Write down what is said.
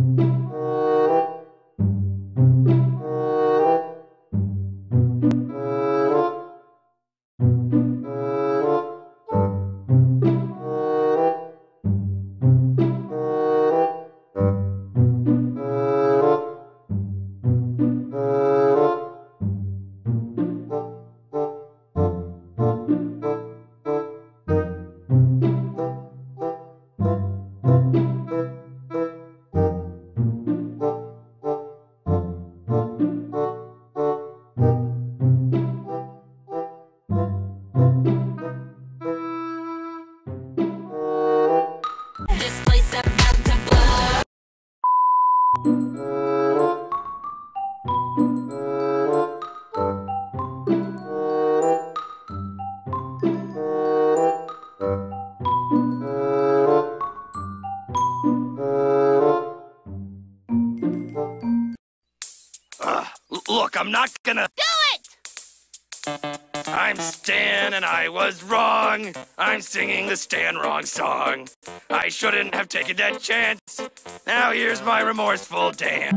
Música Ah, look, I'm not gonna. Do it! I'm Stan and I was wrong. I'm singing the Stan Wrong song. I shouldn't have taken that chance. Now here's my remorseful dance.